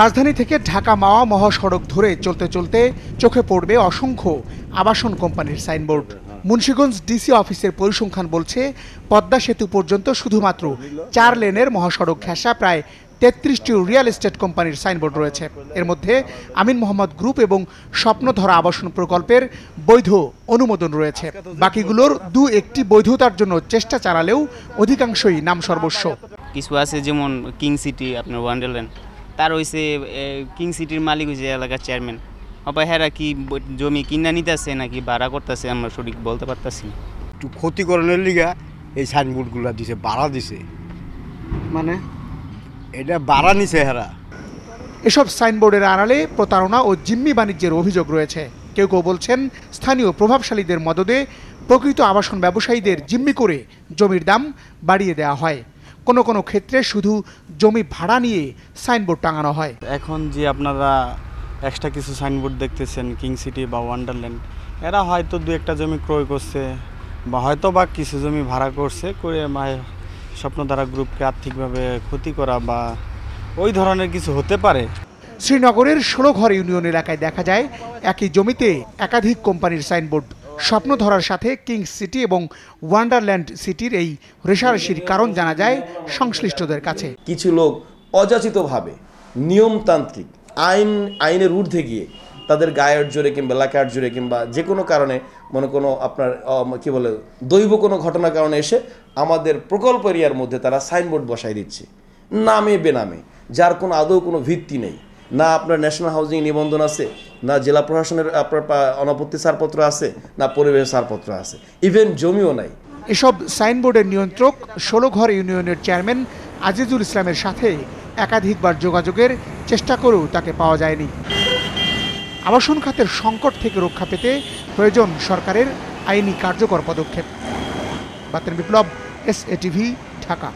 রাজধানী থেকে ঢাকা মাওয়া মহাসড়ক ধরে চলতে চলতে চোখে পড়বে অসংখ্য আবাসন কোম্পানির সাইনবোর্ড। মুন্সীগঞ্জ ডিসি অফিসের পরিসংখ্যান বলছে, পদ্মা সেতু পর্যন্ত শুধুমাত্র চার লেনের মহাসড়ক ঘেঁষা প্রায় তেত্রিশটি রিয়েল এস্টেট কোম্পানির সাইনবোর্ড রয়েছে। এর মধ্যে আমিন মোহাম্মদ গ্রুপ এবং স্বপ্নধরা আবাসন প্রকল্পের বৈধ অনুমোদন রয়েছে। বাকিগুলোর দু একটি বৈধতার জন্য চেষ্টা চালালেও অধিকাংশই নাম সর্বস্ব কিছু আছে যেমন কিং সিটি, আপনার ওয়ান্ডারল্যান্ড। তার হইছে এ, কিং সিটির মালিক হয়েছে এলাকার চেয়ারম্যান অপায় হেরা কি জমি কিনা নিতেছে নাকি ভাড়া করতেছে আমরা সঠিক বলতে পারতাছি না। একটু ক্ষতিকরণের লিগা এই সাইনবোর্ডগুলো দিছে বাড়া দিছে। মানে? এটা বাড়া নিছে হেরা। এসব সাইনবোর্ডের আড়ালে প্রতারণা ও জিম্মি বাণিজ্যের অভিযোগ রয়েছে। কেউ কেউ বলছেন স্থানীয় প্রভাবশালীদের মদদে প্রকৃত আবাসন ব্যবসায়ীদের জিম্মি করে জমির দাম বাড়িয়ে দেওয়া হয়। কোনো কোনো ক্ষেত্রে শুধু জমি ভাড়া নিয়ে সাইনবোর্ড টাঙানো হয়। এখন যে আপনারা এক্সট্রা কিছু সাইনবোর্ড দেখতেছেন কিং সিটি বা ওয়ান্ডারল্যান্ড এরা হয়তো দু একটা জমি ক্রয় করছে বা হয়তো বা কিছু জমি ভাড়া করছে করে স্বপ্নধারা গ্রুপকে আর্থিকভাবে ক্ষতি করা বা ওই ধরনের কিছু হতে পারে। শ্রীনগরের ষোলোঘর ইউনিয়ন এলাকায় দেখা যায় একই জমিতে একাধিক কোম্পানির সাইনবোর্ড স্বপ্ন ধরার সাথে কিংস সিটি এবং ওয়ান্ডারল্যান্ড সিটির এই রেশারেশির কারণ জানা যায় সংশ্লিষ্টদের কাছে। কিছু লোক অযাচিতভাবে নিয়মতান্ত্রিক আইন, আইনের ঊর্ধ্বে গিয়ে তাদের গায়ের জোরে কিংবা লাকার জোরে কিংবা যে কোনো কারণে মনে কোনো আপনার কি বলে, দৈব কোনো ঘটনার কারণে এসে আমাদের প্রকল্প এরিয়ার মধ্যে তারা সাইনবোর্ড বসাই দিচ্ছে। নামে, বেনামে, যার কোনো আদৌ কোনো ভিত্তি নেই। না আপনার ন্যাশনাল হাউজিং নিবন্ধন আছে, না জেলা প্রশাসনের আপনার অনাপত্তি ছাড়পত্র আছে, না পরিবেশ ছাড়পত্র আছে। ইভেন জমিও নাই। এসব সাইনবোর্ডের নিয়ন্ত্রক ষোলোঘর ইউনিয়নের চেয়ারম্যান আজিজুল ইসলামের সাথে একাধিকবার যোগাযোগের চেষ্টা করেও তাকে পাওয়া যায়নি। আবাসন খাতের সংকট থেকে রক্ষা পেতে প্রয়োজন সরকারের আইনি কার্যকর পদক্ষেপ। বাতেন বিপ্লব এস ঢাকা।